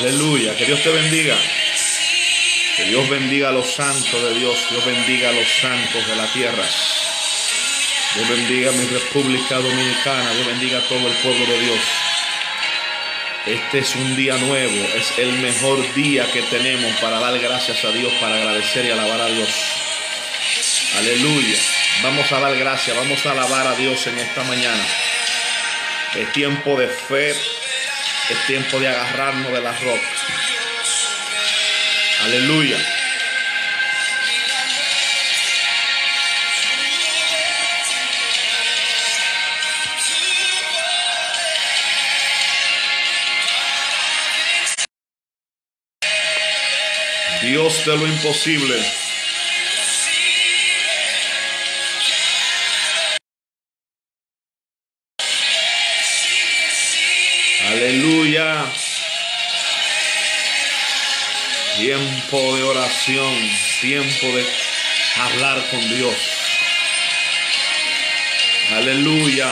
Aleluya, que Dios te bendiga. Que Dios bendiga a los santos de Dios, Dios bendiga a los santos de la tierra. Dios bendiga a mi República Dominicana, Dios bendiga a todo el pueblo de Dios. Este es un día nuevo, es el mejor día que tenemos para dar gracias a Dios, para agradecer y alabar a Dios. Aleluya. Vamos a dar gracias, vamos a alabar a Dios en esta mañana. Es tiempo de fe, es tiempo de agarrarnos de la roca. Aleluya. Dios de lo imposible. Aleluya. Tiempo de oración, tiempo de hablar con Dios. Aleluya.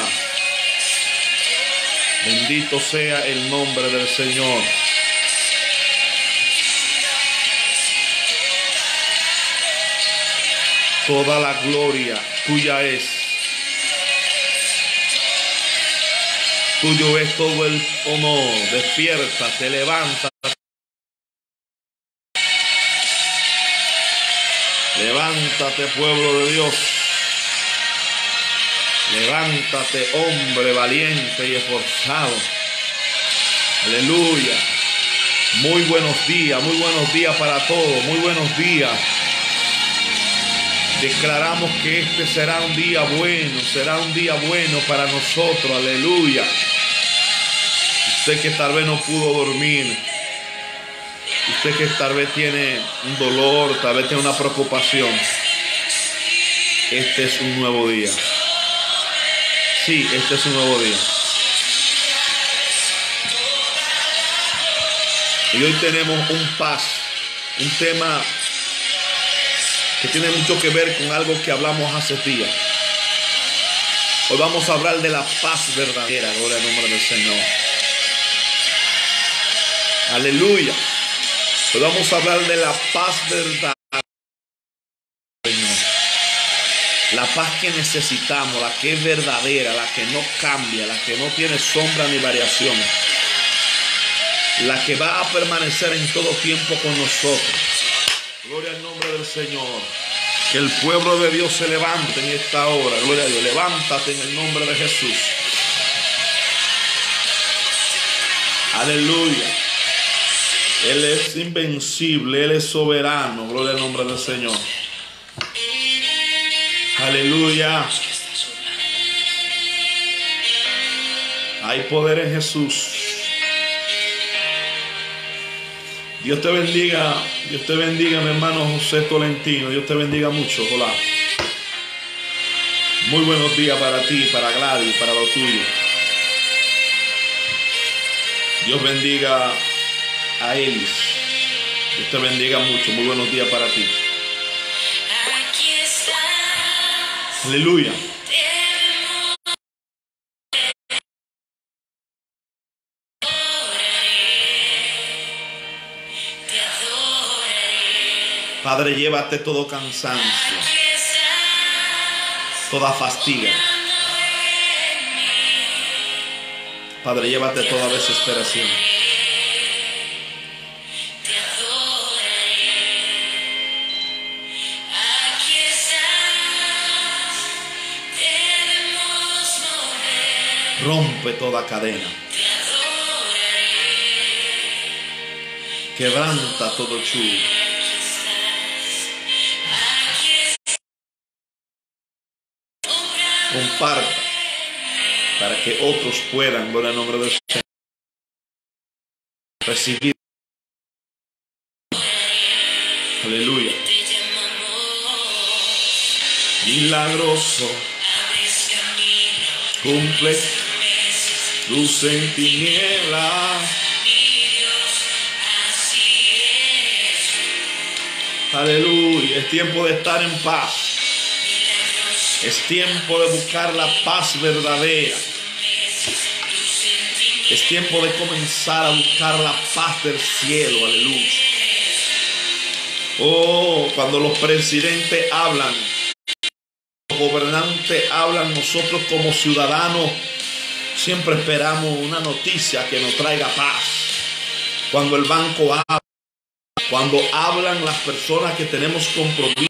Bendito sea el nombre del Señor. Toda la gloria tuya es. Tuyo es todo el honor. Despierta, te levanta. Levántate, pueblo de Dios. Levántate, hombre valiente y esforzado. Aleluya. Muy buenos días, muy buenos días para todos. Muy buenos días. Declaramos que este será un día bueno, será un día bueno para nosotros, aleluya. Usted que tal vez no pudo dormir, usted que tal vez tiene un dolor, tal vez tiene una preocupación, este es un nuevo día. Sí, este es un nuevo día. Y hoy tenemos un paz, un tema que tiene mucho que ver con algo que hablamos hace días. Hoy vamos a hablar de la paz verdadera, gloria al nombre del Señor. Aleluya. Hoy vamos a hablar de la paz verdadera, Señor. La paz que necesitamos, la que es verdadera, la que no cambia, la que no tiene sombra ni variación. La que va a permanecer en todo tiempo con nosotros. Gloria al nombre del Señor. Que el pueblo de Dios se levante en esta hora. Gloria a Dios. Levántate en el nombre de Jesús. Aleluya. Él es invencible. Él es soberano. Gloria al nombre del Señor. Aleluya. Hay poder en Jesús. Dios te bendiga, Dios te bendiga, mi hermano José Tolentino. Dios te bendiga mucho. Hola. Muy buenos días para ti, para Gladys, para lo tuyo. Dios bendiga a Elis. Dios te bendiga mucho. Muy buenos días para ti. Aleluya. Padre, llévate todo cansancio, toda fatiga. Padre, llévate toda desesperación. Rompe toda cadena. Quebranta todo chulo. comparta para que otros puedan, gloria al nombre del Señor, recibir. Aleluya. Milagroso. Cumple luz en tiniebla. Aleluya. Es tiempo de estar en paz. Es tiempo de buscar la paz verdadera. Es tiempo de comenzar a buscar la paz del cielo, aleluya. Oh, cuando los presidentes hablan, los gobernantes hablan, nosotros como ciudadanos siempre esperamos una noticia que nos traiga paz. Cuando el banco habla, cuando hablan las personas que tenemos compromiso,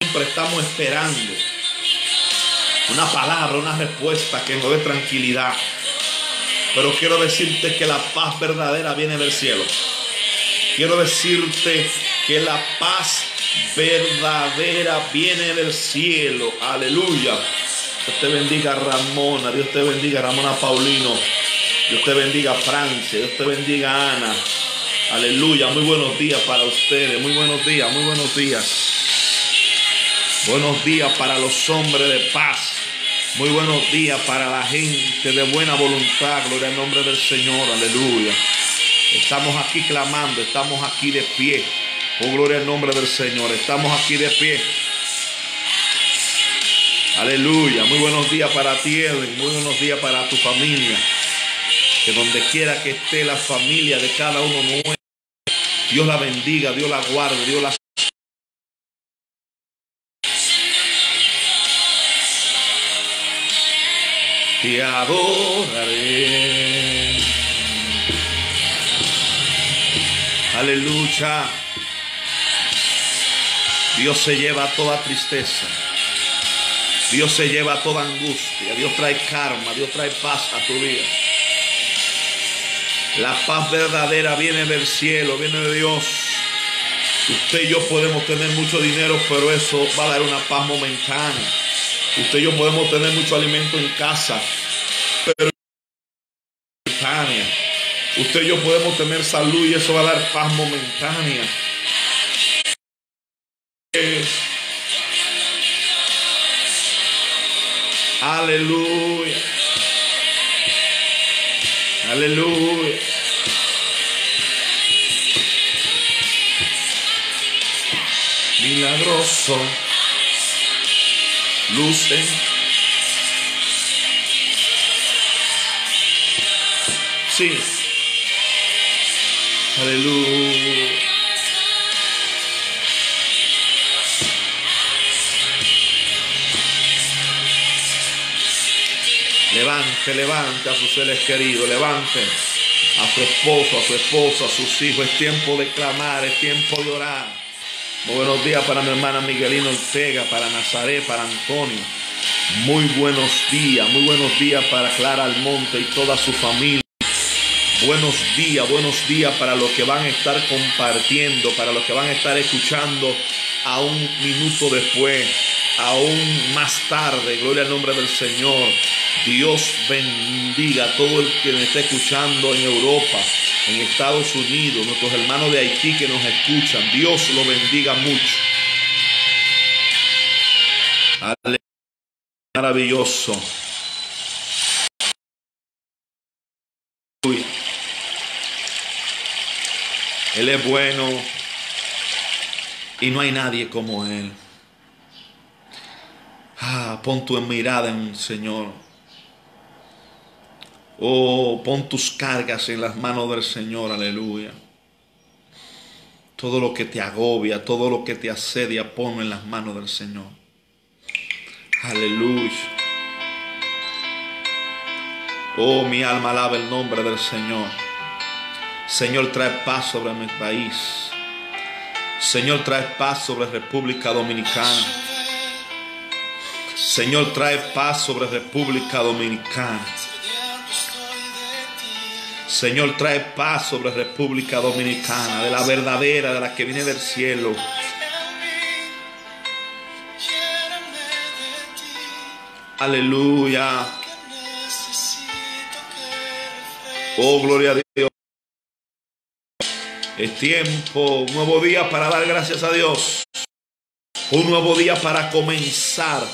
siempre estamos esperando una palabra, una respuesta que nos dé tranquilidad. Pero quiero decirte que la paz verdadera viene del cielo. Quiero decirte que la paz verdadera viene del cielo. Aleluya. Dios te bendiga Ramona, Dios te bendiga Ramona Paulino, Dios te bendiga Francia, Dios te bendiga Ana. Aleluya, muy buenos días para ustedes, muy buenos días, muy buenos días. Buenos días para los hombres de paz. Muy buenos días para la gente de buena voluntad. Gloria al nombre del Señor. Aleluya. Estamos aquí clamando. Estamos aquí de pie. Oh, gloria al nombre del Señor. Estamos aquí de pie. Aleluya. Muy buenos días para ti, Edwin. Muy buenos días para tu familia. Que donde quiera que esté la familia de cada uno nuevo. Dios la bendiga, Dios la guarde, Dios la te adoraré. Aleluya. Dios se lleva toda tristeza. Dios se lleva toda angustia. Dios trae karma. Dios trae paz a tu vida. La paz verdadera viene del cielo, viene de Dios. Usted y yo podemos tener mucho dinero, pero eso va a dar una paz momentánea. Usted y yo podemos tener mucho alimento en casa, pero momentánea. Usted y yo podemos tener salud y eso va a dar paz momentánea. Aleluya. Aleluya. Milagroso lucen. Sí. Aleluya. Levante, a sus seres queridos, levante a su esposo, a su esposa, a sus hijos. Es tiempo de clamar, es tiempo de orar. Muy buenos días para mi hermana Miguelina Ortega, para Nazaret, para Antonio. Muy buenos días, muy buenos días para Clara Almonte y toda su familia. Buenos días, buenos días para los que van a estar compartiendo, para los que van a estar escuchando a un minuto después, aún más tarde. Gloria al nombre del Señor. Dios bendiga a todo el que me esté escuchando en Europa, en Estados Unidos, nuestros hermanos de Haití que nos escuchan. Dios lo bendiga mucho. Maravilloso. Él es bueno y no hay nadie como Él. Ah, pon tu mirada en el Señor. Oh, pon tus cargas en las manos del Señor, aleluya. Todo lo que te agobia, todo lo que te asedia, ponlo en las manos del Señor. Aleluya. Oh, mi alma alaba el nombre del Señor. Señor, trae paz sobre mi país. Señor, trae paz sobre República Dominicana. Señor, trae paz sobre República Dominicana. Señor, trae paz sobre República Dominicana, de la verdadera, de la que viene del cielo. Aleluya. Oh, gloria a Dios. Es tiempo, un nuevo día para dar gracias a Dios. Un nuevo día para comenzar.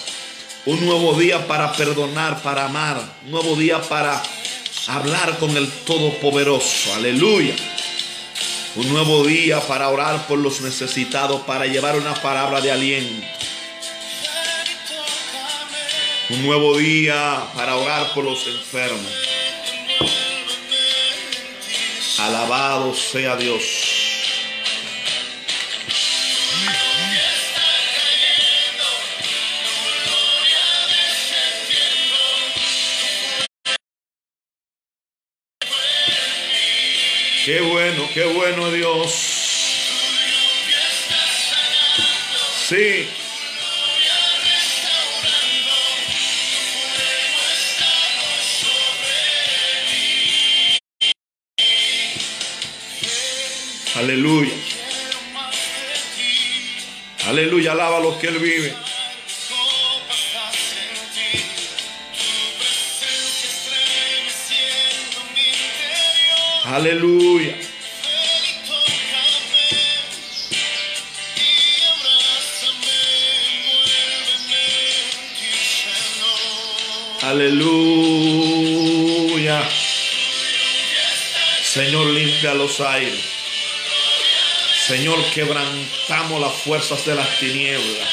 Un nuevo día para perdonar, para amar. Un nuevo día para hablar con el Todopoderoso. Aleluya. Un nuevo día para orar por los necesitados, para llevar una palabra de aliento. Un nuevo día para orar por los enfermos. Alabado sea Dios. Qué bueno, qué bueno Dios. Sí. Aleluya. Aleluya, alaba los que Él vive. Aleluya. Aleluya. Señor, limpia los aires. Señor, quebrantamos las fuerzas de las tinieblas.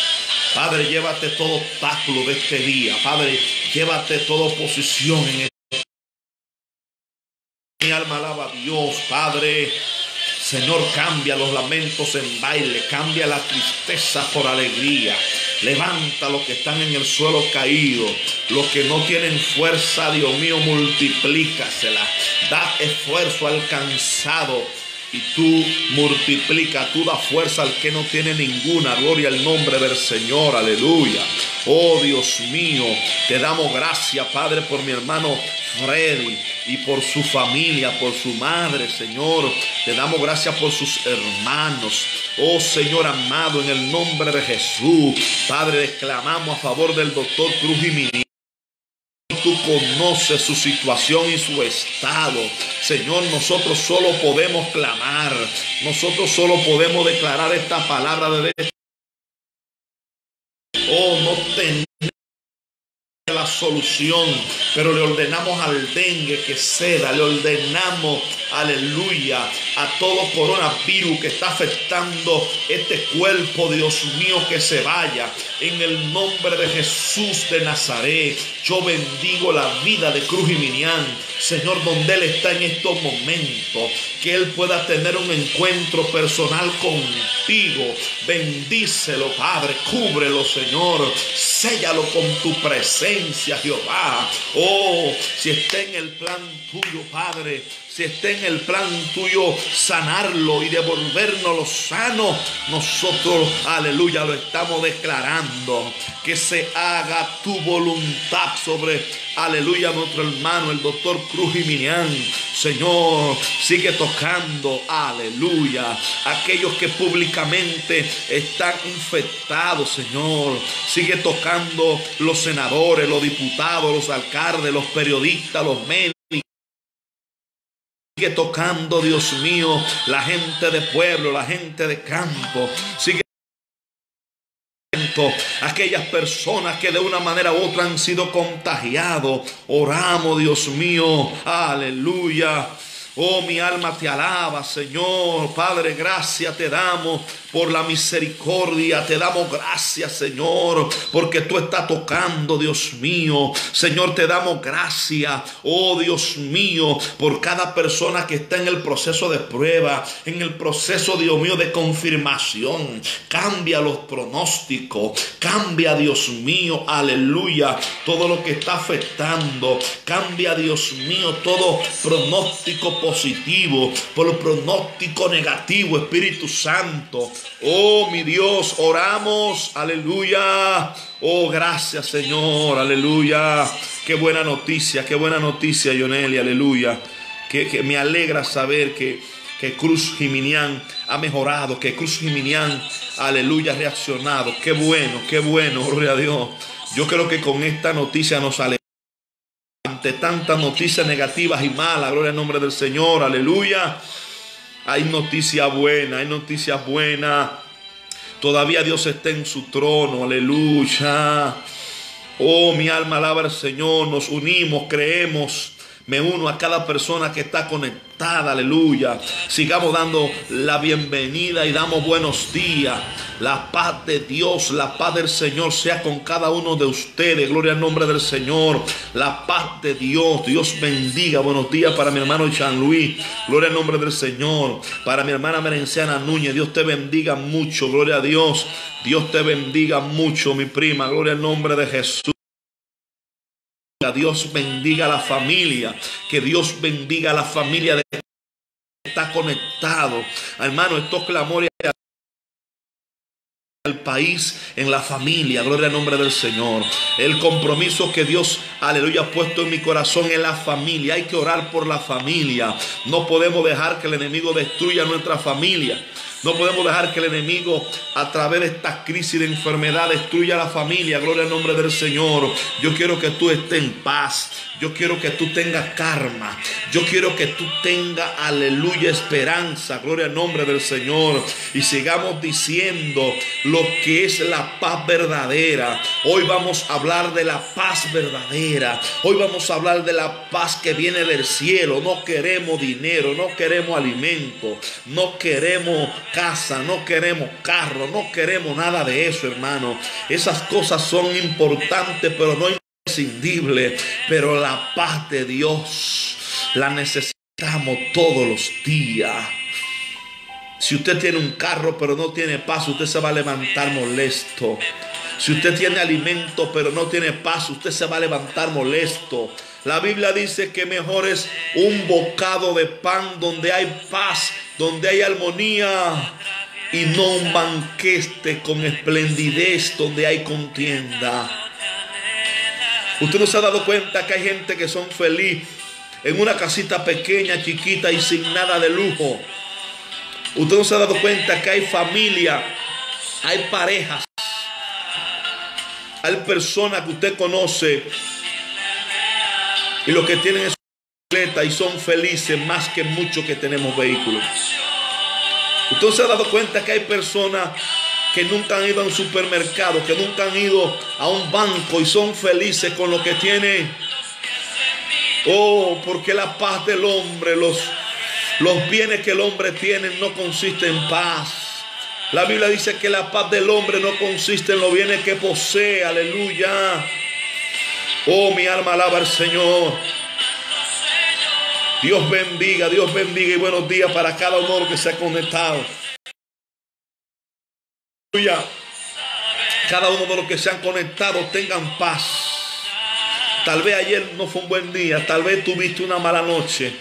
Padre, llévate todo obstáculo de este día. Padre, llévate toda oposición en este mi alma alaba a Dios, Padre. Señor, cambia los lamentos en baile, cambia la tristeza por alegría. Levanta los que están en el suelo caído, los que no tienen fuerza, Dios mío, multiplícasela. Da esfuerzo al cansado y tú multiplica, tú da fuerza al que no tiene ninguna. Gloria al nombre del Señor, aleluya. Oh Dios mío, te damos gracias, Padre, por mi hermano Freddy y por su familia, por su madre, Señor. Te damos gracias por sus hermanos. Oh Señor amado, en el nombre de Jesús, Padre, declamamos a favor del doctor Cruz Jiménez tú conoces su situación y su estado. Señor, nosotros solo podemos clamar. Nosotros solo podemos declarar esta palabra de Oh, no la solución, pero le ordenamos al dengue que ceda, le ordenamos, aleluya, a todo coronavirus que está afectando este cuerpo, Dios mío, que se vaya. En el nombre de Jesús de Nazaret, yo bendigo la vida de Cruz y Minián, Señor, donde Él está en estos momentos, que Él pueda tener un encuentro personal contigo. Bendícelo, Padre, cúbrelo, Señor, séllalo con tu presencia Jehová. Oh, si está en el plan tuyo, Padre, si está en el plan tuyo sanarlo y devolvernos lo sano, nosotros, aleluya, lo estamos declarando. Que se haga tu voluntad sobre, aleluya, nuestro hermano, el doctor Cruz Minian. Señor, sigue tocando, aleluya, aquellos que públicamente están infectados, Señor. Sigue tocando los senadores, los diputados, los alcaldes, los periodistas, los médicos Sigue tocando, Dios mío, la gente de pueblo, la gente de campo. Sigue aquellas personas que de una manera u otra han sido contagiados. Oramos, Dios mío, aleluya. Oh, mi alma te alaba, Señor. Padre, gracias te damos por la misericordia. Te damos gracias, Señor, porque tú estás tocando, Dios mío. Señor, te damos gracias, oh Dios mío, por cada persona que está en el proceso de prueba, en el proceso, Dios mío, de confirmación. Cambia los pronósticos, cambia, Dios mío, aleluya, todo lo que está afectando. Cambia, Dios mío, todo pronóstico positivo por el pronóstico negativo, Espíritu Santo. Oh, mi Dios, oramos. Aleluya. Oh, gracias, Señor. Aleluya. Qué buena noticia, qué buena noticia, Yoneli. Aleluya. Que, me alegra saber que, que Cruz Jiminián ha mejorado, que Cruz Jiminián, aleluya, ha reaccionado. Qué bueno, qué bueno, gloria a Dios. Yo creo que con esta noticia nos alegra tantas noticias negativas y malas. Gloria al nombre del Señor, aleluya. Hay noticias buenas, hay noticias buenas. Todavía Dios está en su trono, aleluya. Oh, mi alma alaba al Señor, nos unimos, creemos Me uno a cada persona que está conectada, aleluya. Sigamos dando la bienvenida y damos buenos días. La paz de Dios, la paz del Señor sea con cada uno de ustedes. Gloria al nombre del Señor. La paz de Dios. Dios bendiga. Buenos días para mi hermano Jean Luis. Gloria al nombre del Señor. Para mi hermana Merenciana Núñez. Dios te bendiga mucho. Gloria a Dios. Dios te bendiga mucho, mi prima. Gloria al nombre de Jesús. Dios bendiga a la familia. Que Dios bendiga a la familia de está conectado. Hermano, estos clamores al país, en la familia, gloria al nombre del Señor. El compromiso que Dios, aleluya, ha puesto en mi corazón en la familia. Hay que orar por la familia. No podemos dejar que el enemigo destruya nuestra familia. No podemos dejar que el enemigo a través de esta crisis de enfermedad destruya la familia. Gloria al nombre del Señor. Yo quiero que tú estés en paz. Yo quiero que tú tengas karma. Yo quiero que tú tengas, aleluya, esperanza. Gloria al nombre del Señor. Y sigamos diciendo lo que es la paz verdadera. Hoy vamos a hablar de la paz verdadera. Hoy vamos a hablar de la paz que viene del cielo. No queremos dinero, no queremos alimento, no queremos casa, no queremos carro, no queremos nada de eso, hermano. Esas cosas son importantes, pero no Pero la paz de Dios la necesitamos todos los días. Si usted tiene un carro pero no tiene paz, usted se va a levantar molesto. Si usted tiene alimento pero no tiene paz, usted se va a levantar molesto. La Biblia dice que mejor es un bocado de pan donde hay paz donde hay armonía y no un banquete con esplendidez donde hay contienda. Usted no se ha dado cuenta que hay gente que son feliz en una casita pequeña, chiquita y sin nada de lujo. Usted no se ha dado cuenta que hay familia, hay parejas, hay personas que usted conoce y lo que tienen es y son felices más que muchos que tenemos vehículos. Usted se ha dado cuenta que hay personas que nunca han ido a un supermercado, que nunca han ido a un banco y son felices con lo que tienen. Oh, porque la paz del hombre, los, los bienes que el hombre tiene no consisten en paz. La Biblia dice que la paz del hombre no consiste en los bienes que posee. Aleluya. Oh, mi alma alaba al Señor. Dios bendiga, Dios bendiga y buenos días para cada uno que se ha conectado. Cada uno de los que se han conectado tengan paz. Tal vez ayer no fue un buen día, tal vez tuviste una mala noche,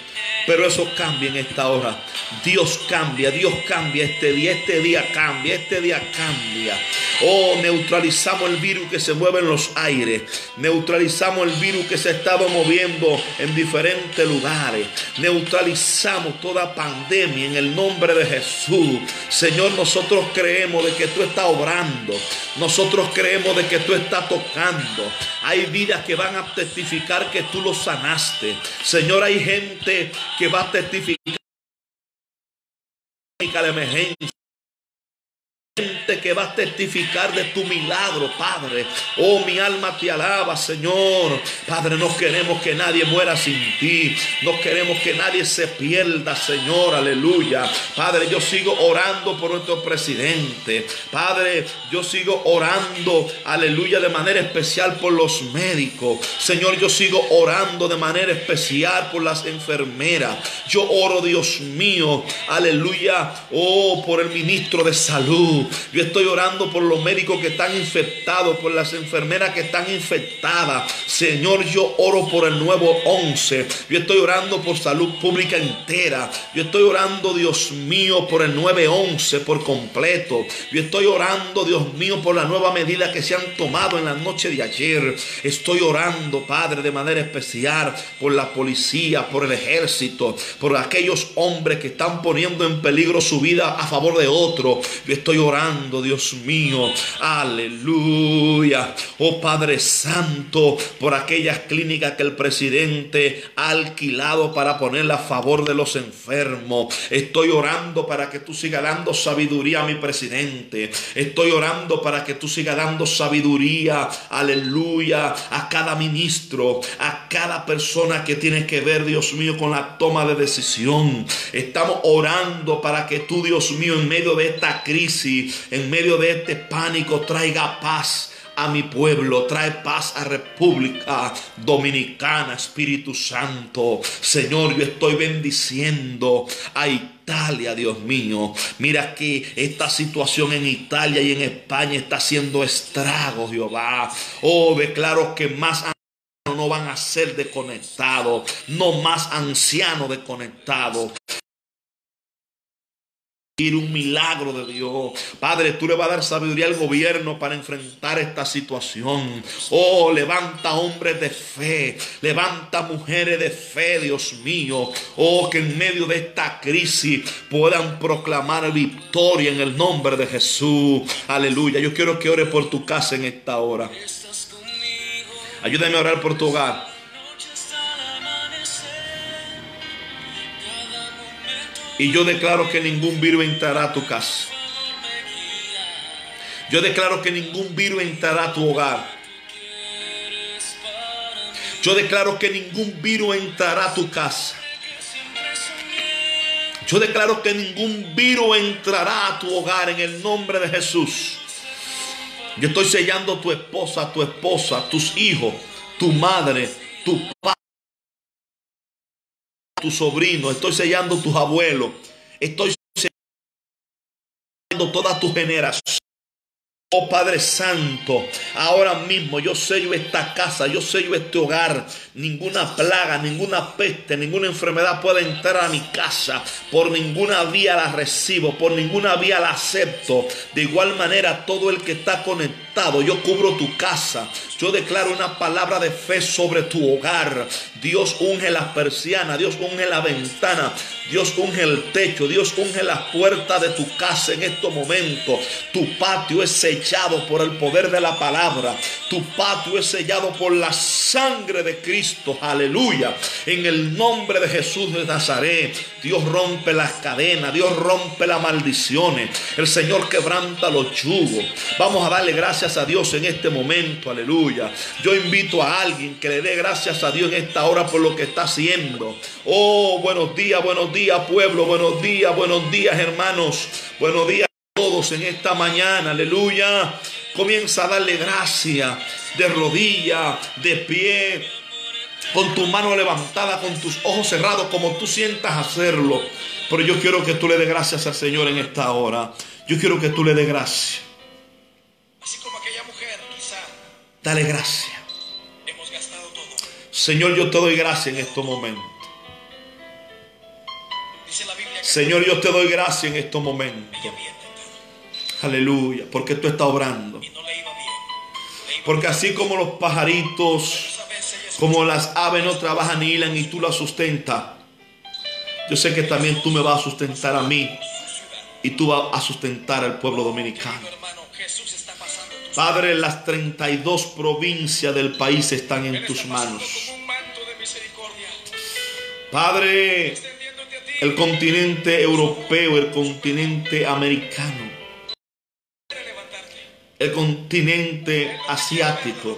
pero eso cambia en esta hora. Dios cambia, Dios cambia este día, este día cambia, este día cambia. Oh, neutralizamos el virus que se mueve en los aires. Neutralizamos el virus que se ha estado moviendo en diferentes lugares. Neutralizamos toda pandemia en el nombre de Jesús. Señor, nosotros creemos de que tú estás obrando. Nosotros creemos de que tú estás tocando. Hay vidas que van a testificar que tú los sanaste. Señor, hay gente que va a testificar la emergencia que va a testificar de tu milagro, Padre. Oh, mi alma te alaba, Señor. Padre, no queremos que nadie muera sin ti. No queremos que nadie se pierda, Señor. Aleluya. Padre, yo sigo orando por nuestro presidente. Padre, yo sigo orando, aleluya, de manera especial por los médicos. Señor, yo sigo orando de manera especial por las enfermeras. Yo oro, Dios mío, aleluya, oh, por el ministro de salud. Yo estoy orando por los médicos que están infectados, por las enfermeras que están infectadas. Señor, yo oro por el nuevo 11. Yo estoy orando por salud pública entera. Yo estoy orando, Dios mío, por el 911 por completo. Yo estoy orando, Dios mío, por la nueva medida que se han tomado en la noche de ayer. Estoy orando, Padre, de manera especial por la policía, por el ejército, por aquellos hombres que están poniendo en peligro su vida a favor de otro. Yo estoy orando orando, Dios mío. Aleluya. Oh Padre Santo, por aquellas clínicas que el presidente ha alquilado para ponerla a favor de los enfermos. Estoy orando para que tú sigas dando sabiduría a mi presidente. Estoy orando para que tú sigas dando sabiduría, aleluya, a cada ministro, a cada persona que tiene que ver, Dios mío, con la toma de decisión. Estamos orando para que tú, Dios mío, en medio de esta crisis, en medio de este pánico, traiga paz a mi pueblo, trae paz a República Dominicana, Espíritu Santo. Señor, yo estoy bendiciendo a Italia, Dios mío. Mira que esta situación en Italia y en España está haciendo estragos, Jehová. Oh, declaro que más no van a ser desconectados, no más ancianos desconectados un milagro de Dios. Padre, tú le vas a dar sabiduría al gobierno para enfrentar esta situación. Oh, levanta hombres de fe, levanta mujeres de fe, Dios mío. Oh, que en medio de esta crisis puedan proclamar victoria en el nombre de Jesús. Aleluya. Yo quiero que ore por tu casa en esta hora. Ayúdame a orar por tu hogar. Y yo declaro que ningún virus entrará a tu casa. Yo declaro que ningún virus entrará a tu hogar. Yo declaro que ningún virus entrará a tu casa. Yo declaro que ningún virus entrará a tu hogar en el nombre de Jesús. Yo estoy sellando a tu esposa, tu esposa, tus hijos, tu madre, tu padre tu sobrino, estoy sellando tus abuelos, estoy sellando toda tu generación. Oh Padre Santo, ahora mismo yo sello esta casa, yo sello este hogar. Ninguna plaga, ninguna peste, ninguna enfermedad puede entrar a mi casa. Por ninguna vía la recibo, por ninguna vía la acepto. De igual manera, todo el que está conectado, yo cubro tu casa. Yo declaro una palabra de fe sobre tu hogar. Dios unge las persianas, Dios unge la ventana, Dios unge el techo, Dios unge las puertas de tu casa en estos momentos. Tu patio es sellado por el poder de la palabra. Tu patio es sellado por la sangre de Cristo. Aleluya. En el nombre de Jesús de Nazaret, Dios rompe las cadenas, Dios rompe las maldiciones. El Señor quebranta los yugos. Vamos a darle gracias a Dios en este momento. Aleluya. Yo invito a alguien que le dé gracias a Dios en esta hora por lo que está haciendo. Oh, buenos días, buenos días, pueblo. Buenos días, buenos días, hermanos. Buenos días todos en esta mañana, aleluya. Comienza a darle gracia de rodilla, de pie, con tu mano levantada, con tus ojos cerrados, como tú sientas hacerlo. Pero yo quiero que tú le des gracias al Señor en esta hora. Yo quiero que tú le des gracias. Así como aquella mujer, quizá. Dale gracias. Hemos gastado todo. Señor, yo te doy gracias en estos momentos. Señor, yo te doy gracias en estos momentos. Aleluya, porque tú estás obrando. Porque así como los pajaritos, como las aves no trabajan ni hilan y tú las sustentas, yo sé que también tú me vas a sustentar a mí y tú vas a sustentar al pueblo dominicano. Padre, las 32 provincias del país están en tus manos. Padre, el continente europeo, el continente americano el continente asiático.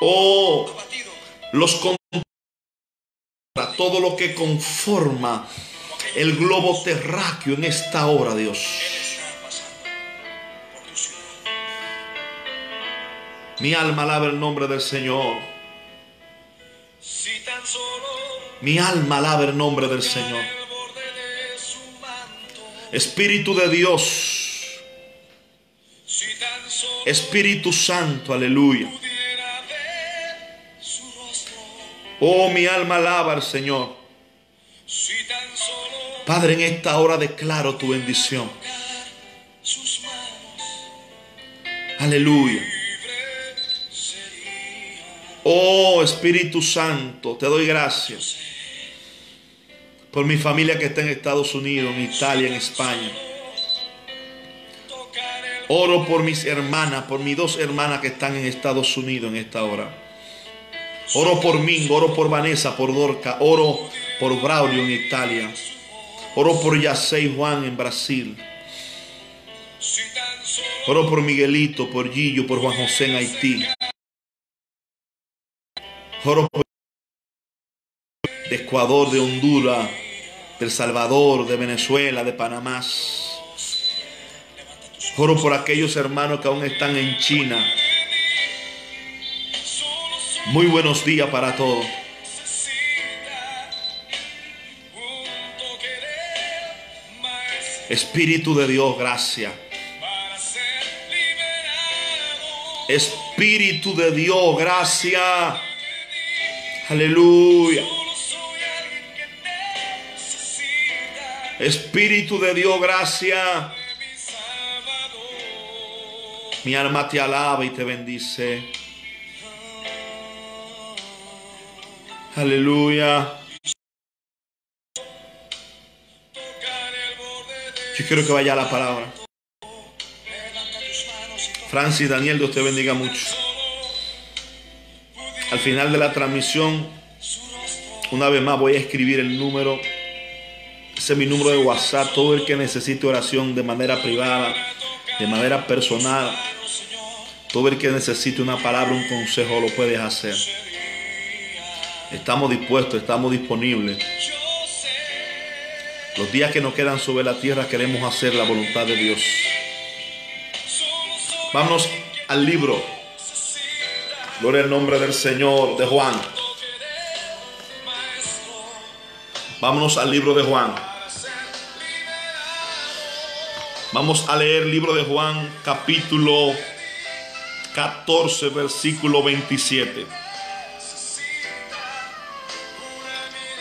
Oh, los todo lo que conforma el globo terráqueo en esta hora, Dios. Mi alma alaba el nombre del Señor. Mi alma alaba el nombre del Señor. Espíritu de Dios. Espíritu Santo, aleluya. Oh, mi alma alaba al Señor. Padre, en esta hora declaro tu bendición. Aleluya. Oh Espíritu Santo, te doy gracias por mi familia que está en Estados Unidos, en Italia, en España. Oro por mis hermanas, por mis dos hermanas que están en Estados Unidos en esta hora. Oro por mí, oro por Vanessa, por Dorca, oro por Braulio en Italia. Oro por Yasei Juan en Brasil. Oro por Miguelito, por Gillo, por Juan José en Haití. De Ecuador, de Honduras, de El Salvador, de Venezuela, de Panamá. Oro por aquellos hermanos que aún están en China. Muy buenos días para todos. Espíritu de Dios, gracias. Espíritu de Dios, gracias. Aleluya. Espíritu de Dios, gracias. Mi alma te alaba y te bendice. Aleluya. Yo quiero que vaya la palabra. Francis, Daniel, Dios te bendiga mucho. Al final de la transmisión, una vez más voy a escribir el número. Ese es mi número de WhatsApp. Todo el que necesite oración de manera privada, de manera personal, todo el que necesite una palabra, un consejo, lo puedes hacer. Estamos dispuestos, estamos disponibles. Los días que nos quedan sobre la tierra queremos hacer la voluntad de Dios. Vámonos al libro. Gloria al nombre del Señor, de Juan. Vámonos al libro de Juan. Vamos a leer el libro de Juan capítulo 14, versículo 27.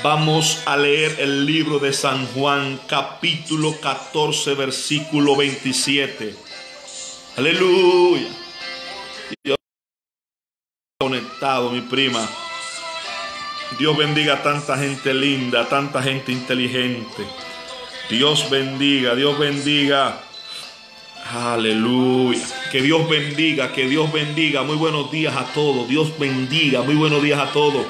Vamos a leer el libro de San Juan, capítulo 14, versículo 27. Aleluya. Conectado, mi prima. Dios bendiga a tanta gente linda, tanta gente inteligente. Dios bendiga, Dios bendiga. Aleluya. Que Dios bendiga, que Dios bendiga. Muy buenos días a todos. Dios bendiga. Muy buenos días a todos.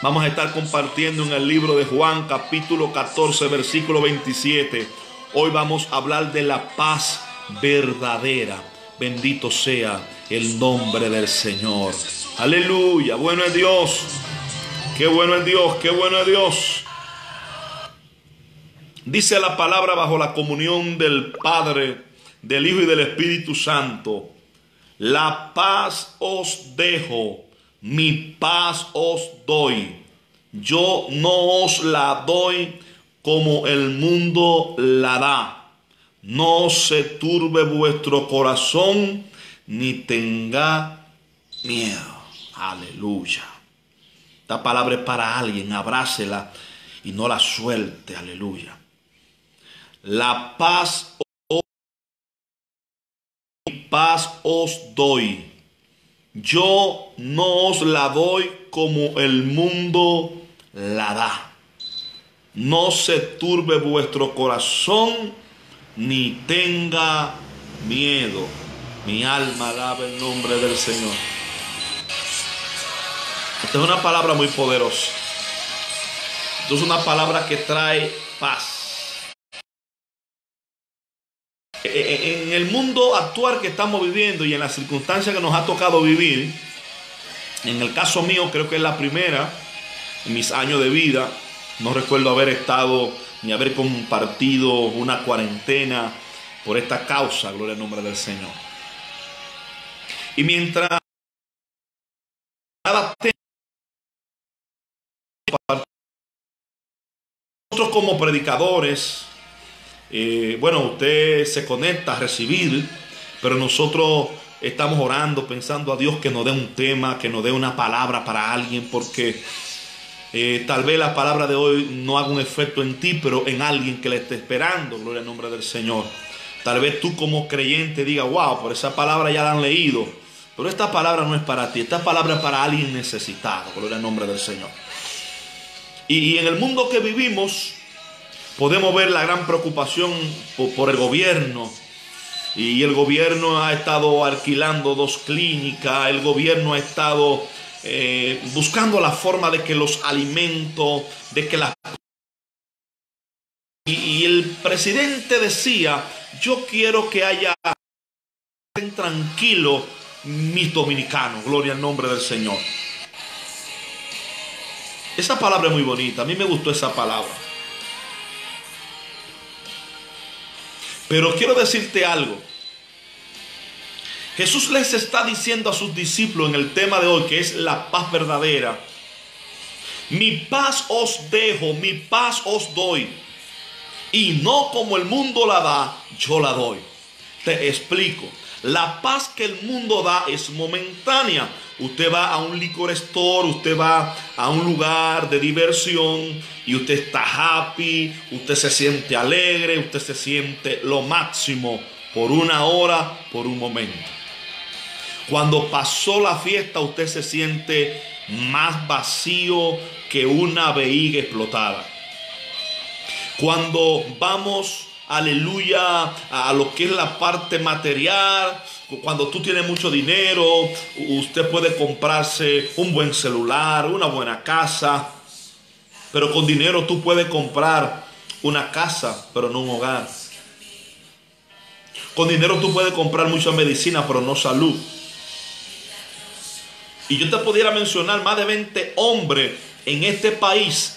Vamos a estar compartiendo en el libro de Juan capítulo 14 versículo 27. Hoy vamos a hablar de la paz verdadera. Bendito sea el nombre del Señor. Aleluya. Bueno es Dios. Qué bueno es Dios. Qué bueno es Dios. Dice la palabra bajo la comunión del Padre del Hijo y del Espíritu Santo. La paz os dejo, mi paz os doy. Yo no os la doy como el mundo la da. No se turbe vuestro corazón ni tenga miedo. Aleluya. Esta palabra es para alguien, abrácela y no la suelte. Aleluya. La paz paz os doy. Yo no os la doy como el mundo la da. No se turbe vuestro corazón ni tenga miedo. Mi alma alaba el nombre del Señor. Esta es una palabra muy poderosa. Esto es una palabra que trae paz. En el mundo actual que estamos viviendo y en las circunstancias que nos ha tocado vivir, en el caso mío creo que es la primera en mis años de vida, no recuerdo haber estado ni haber compartido una cuarentena por esta causa, gloria al nombre del Señor. Y mientras nosotros como predicadores, eh, bueno, usted se conecta a recibir, pero nosotros estamos orando, pensando a Dios que nos dé un tema, que nos dé una palabra para alguien, porque eh, tal vez la palabra de hoy no haga un efecto en ti, pero en alguien que le esté esperando, gloria al nombre del Señor. Tal vez tú como creyente digas, wow, por esa palabra ya la han leído, pero esta palabra no es para ti, esta palabra es para alguien necesitado, gloria al nombre del Señor. y en el mundo que vivimos, Podemos ver la gran preocupación por, el gobierno, y el gobierno ha estado alquilando dos clínicas, el gobierno ha estado eh, buscando la forma de que los alimentos, de que las... Y, el presidente decía, yo quiero que haya tranquilo mis dominicanos, gloria al nombre del Señor. Esa palabra es muy bonita, a mí me gustó esa palabra. Pero quiero decirte algo. Jesús les está diciendo a sus discípulos en el tema de hoy, que es la paz verdadera. Mi paz os dejo, mi paz os doy. Y no como el mundo la da, yo la doy. Te explico. La paz que el mundo da es momentánea. Usted va a un licor store, usted va a un lugar de diversión y usted está happy, usted se siente alegre, usted se siente lo máximo por una hora, por un momento. Cuando pasó la fiesta usted se siente más vacío que una vejiga explotada. Cuando vamos aleluya, a lo que es la parte material. Cuando tú tienes mucho dinero, usted puede comprarse un buen celular, una buena casa. Pero con dinero tú puedes comprar una casa, pero no un hogar. Con dinero tú puedes comprar mucha medicina, pero no salud. Y yo te pudiera mencionar más de 20 hombres en este país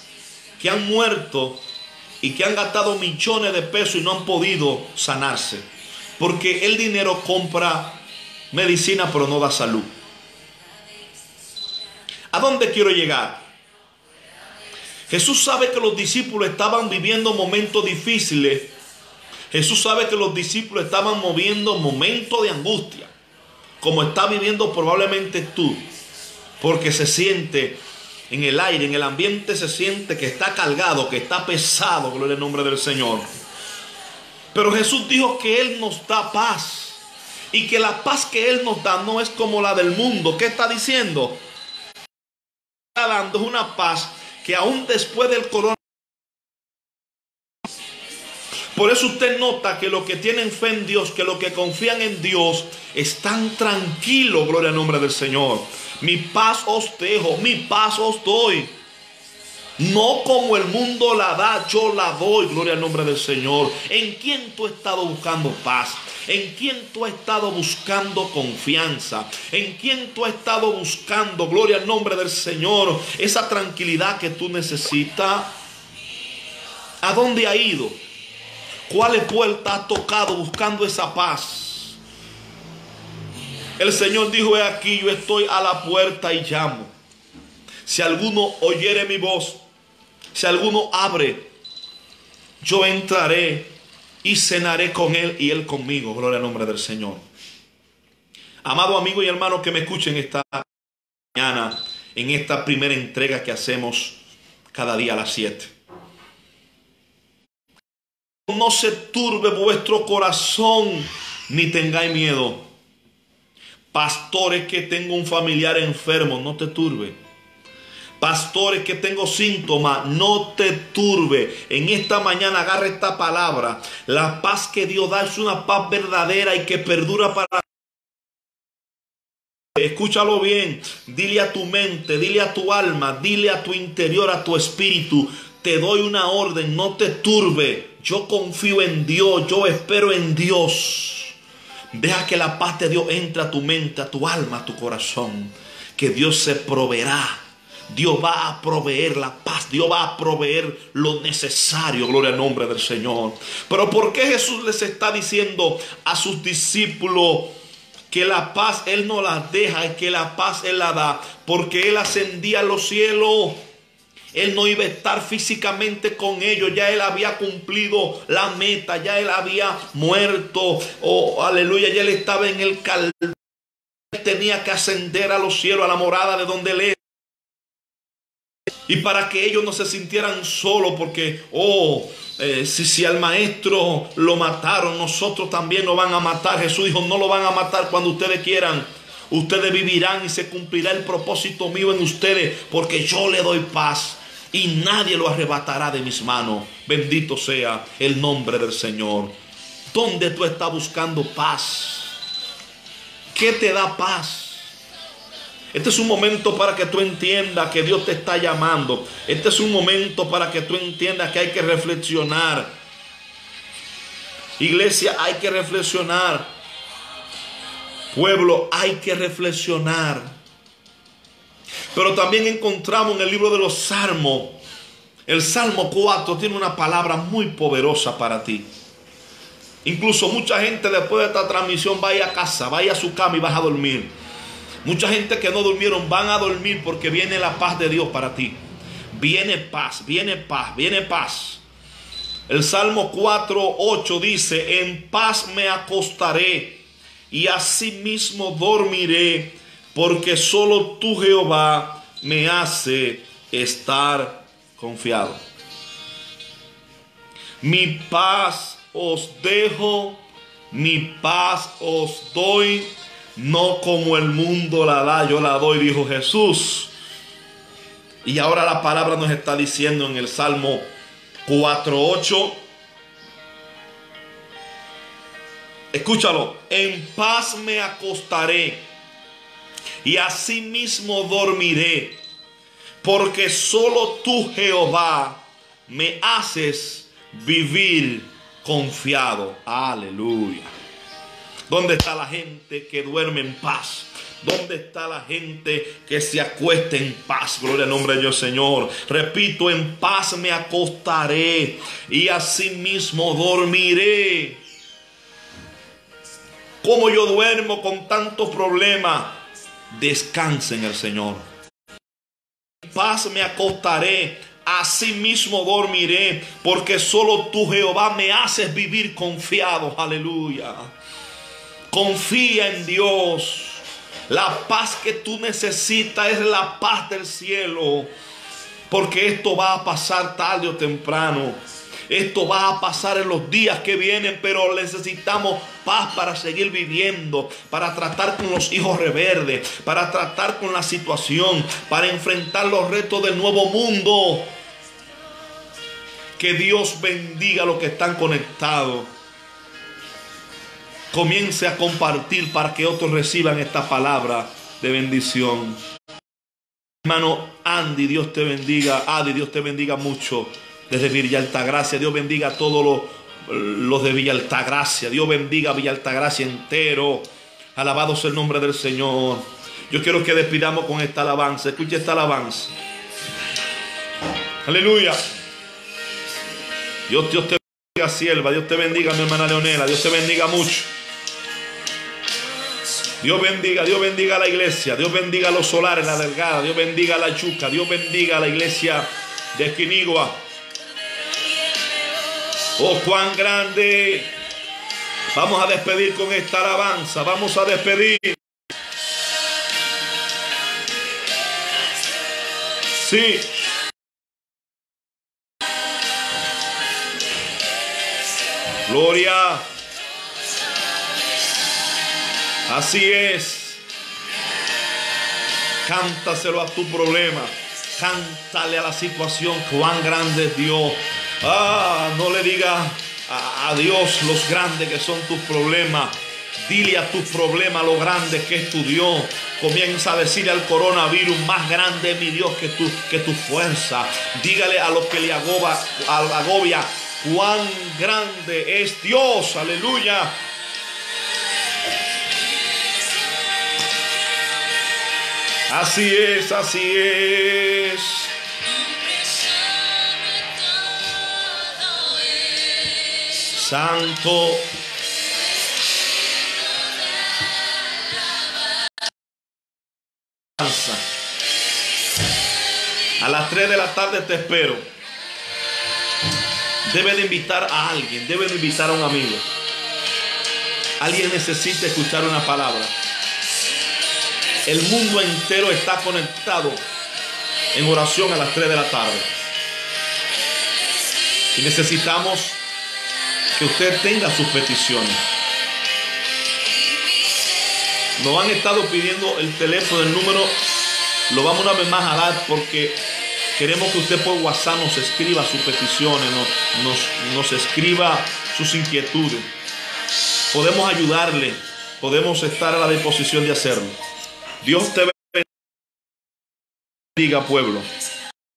que han muerto y que han gastado millones de pesos y no han podido sanarse. Porque el dinero compra medicina pero no da salud. ¿A dónde quiero llegar? Jesús sabe que los discípulos estaban viviendo momentos difíciles. Jesús sabe que los discípulos estaban moviendo momentos de angustia, como está viviendo probablemente tú, porque se siente en el aire, en el ambiente se siente que está cargado, que está pesado, gloria al nombre del Señor. Pero Jesús dijo que Él nos da paz. Y que la paz que Él nos da no es como la del mundo. ¿Qué está diciendo? Está dando una paz que aún después del coronavirus. Por eso usted nota que los que tienen fe en Dios, que los que confían en Dios, están tranquilos, gloria al nombre del Señor. Mi paz os dejo, mi paz os doy. No como el mundo la da, yo la doy, gloria al nombre del Señor. ¿En quién tú has estado buscando paz? ¿En quién tú has estado buscando confianza? ¿En quién tú has estado buscando, gloria al nombre del Señor, esa tranquilidad que tú necesitas? ¿A dónde ha ido? ¿Cuáles puertas ha tocado buscando esa paz? El Señor dijo, he aquí, yo estoy a la puerta y llamo. Si alguno oyere mi voz, si alguno abre, yo entraré y cenaré con él y él conmigo. Gloria al nombre del Señor. Amado amigo y hermano que me escuchen esta mañana, en esta primera entrega que hacemos cada día a las 7. No se turbe vuestro corazón, ni tengáis miedo. Pastores que tengo un familiar enfermo, no te turbe. Pastores que tengo síntomas, no te turbe. En esta mañana agarra esta palabra. La paz que Dios da es una paz verdadera y que perdura para Escúchalo bien, dile a tu mente, dile a tu alma, dile a tu interior, a tu espíritu, te doy una orden, no te turbe. Yo confío en Dios, yo espero en Dios. Deja que la paz de Dios entre a tu mente, a tu alma, a tu corazón. Que Dios se proveerá. Dios va a proveer la paz, Dios va a proveer lo necesario, gloria al nombre del Señor. Pero ¿por qué Jesús les está diciendo a sus discípulos que la paz Él no la deja y que la paz Él la da? Porque Él ascendía a los cielos él no iba a estar físicamente con ellos. Ya él había cumplido la meta. Ya él había muerto. Oh, aleluya. Ya él estaba en el calvario. Tenía que ascender a los cielos, a la morada de donde él es. Y para que ellos no se sintieran solos, porque, oh, eh, si, si al maestro lo mataron, nosotros también lo van a matar. Jesús dijo, no lo van a matar cuando ustedes quieran. Ustedes vivirán y se cumplirá el propósito mío en ustedes, porque yo le doy paz y nadie lo arrebatará de mis manos. Bendito sea el nombre del Señor. ¿Dónde tú estás buscando paz? ¿Qué te da paz? Este es un momento para que tú entiendas que Dios te está llamando. Este es un momento para que tú entiendas que hay que reflexionar. Iglesia, hay que reflexionar. Pueblo, hay que reflexionar. Pero también encontramos en el libro de los Salmos, el Salmo 4 tiene una palabra muy poderosa para ti. Incluso mucha gente después de esta transmisión vaya a casa, vaya a su cama y vas a dormir. Mucha gente que no durmieron van a dormir porque viene la paz de Dios para ti. Viene paz, viene paz, viene paz. El Salmo 4, 8 dice, en paz me acostaré y asimismo dormiré, porque solo tú Jehová me hace estar confiado. Mi paz os dejo, mi paz os doy, no como el mundo la da, yo la doy, dijo Jesús. Y ahora la palabra nos está diciendo en el Salmo 4.8. Escúchalo, en paz me acostaré y asimismo dormiré, porque solo tú Jehová me haces vivir confiado. Aleluya. ¿Dónde está la gente que duerme en paz? ¿Dónde está la gente que se acuesta en paz? Gloria al nombre de Dios, Señor. Repito, en paz me acostaré y asimismo dormiré. Como yo duermo con tantos problemas, descanse en el Señor. Paz me acostaré Asimismo dormiré, porque solo tú, Jehová, me haces vivir confiado. Aleluya. Confía en Dios. La paz que tú necesitas es la paz del cielo. Porque esto va a pasar tarde o temprano. Esto va a pasar en los días que vienen, pero necesitamos paz para seguir viviendo, para tratar con los hijos reverdes, para tratar con la situación, para enfrentar los retos del nuevo mundo. Que Dios bendiga a los que están conectados. Comience a compartir para que otros reciban esta palabra de bendición. Hermano Andy, Dios te bendiga. Adi, Dios te bendiga mucho desde Villa Altagracia. Dios bendiga a todos los, de Villa Altagracia. Dios bendiga a Villa Altagracia entero. Alabado sea el nombre del Señor. Yo quiero que despidamos con esta alabanza. Escuche esta alabanza. Aleluya. Dios, Dios te bendiga, sierva. Dios te bendiga, mi hermana Leonela. Dios te bendiga mucho. Dios bendiga, Dios bendiga a la iglesia. Dios bendiga a los solares, la delgada. Dios bendiga a la chuca. Dios bendiga a la iglesia de Esquinigua. Oh, cuán grande. Vamos a despedir con esta alabanza. Vamos a despedir. Sí. Gloria. Así es. Cántaselo a tu problema. Cántale a la situación. Cuán grande es Dios. Ah, no le digas a, Dios los grandes que son tus problemas. Dile a tus problemas lo grande que es tu Dios. Comienza a decirle al coronavirus, más grande mi Dios que tu, que tu fuerza. Dígale a los que le agobia, cuán grande es Dios. Aleluya. Así es, así es. Santo. A las 3 de la tarde te espero. Debe de invitar a alguien, debe de invitar a un amigo. Alguien necesita escuchar una palabra. El mundo entero está conectado en oración a las 3 de la tarde. Y necesitamos que usted tenga sus peticiones. Nos han estado pidiendo el teléfono, el número, lo vamos una vez más a dar porque queremos que usted por WhatsApp nos escriba sus peticiones, nos, nos, nos escriba sus inquietudes. podemos ayudarle, podemos estar a la disposición de hacerlo. Dios te bendiga, pueblo.